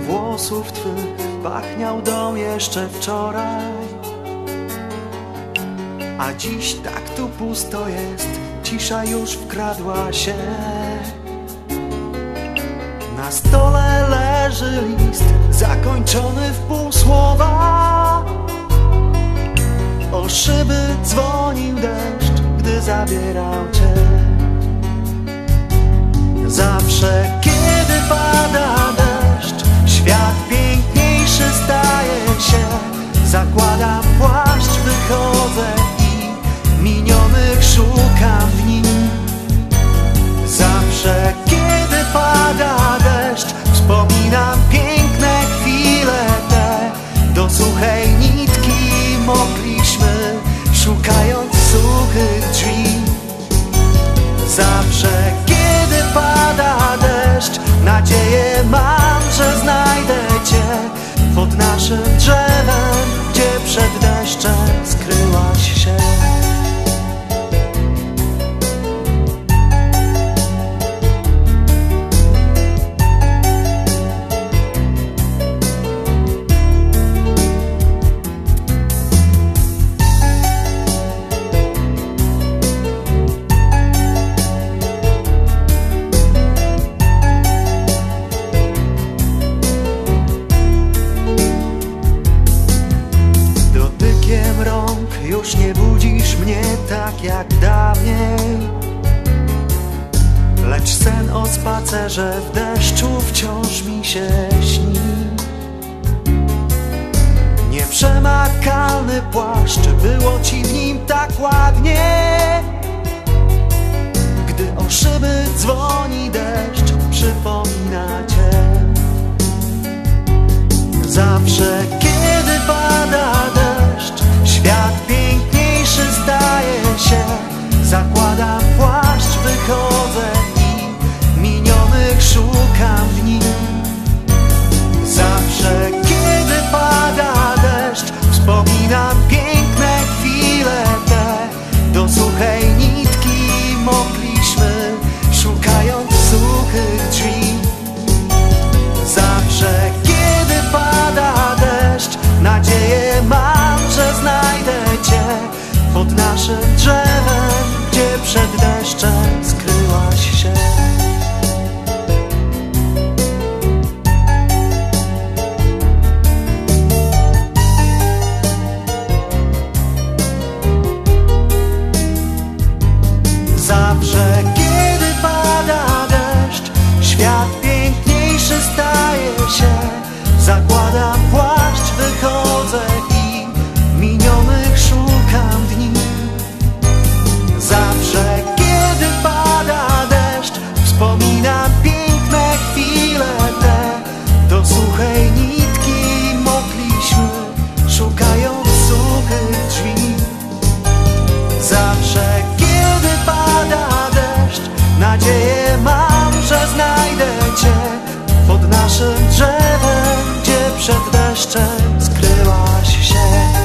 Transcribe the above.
włosów twych pachniał dom jeszcze wczoraj. A dziś tak tu pusto jest, cisza już wkradła się. Na stole leży list zakończony w pół słowa. O szyby dzwonił deszcz, gdy zabierał cię. Pod naszym Lecz sen o spacerze w deszczu wciąż mi się śni. Nieprzemakalny płaszcz, było ci w nim tak ładnie. Gdy o szyby dzwoni naszym drzewem, gdzie przed deszczem skryłaś się. Zawsze, kiedy pada deszcz, świat piękniejszy staje się. Zakładam Nadzieję mam, że znajdę Cię Pod naszym drzewem, gdzie przed deszczem skryłaś się.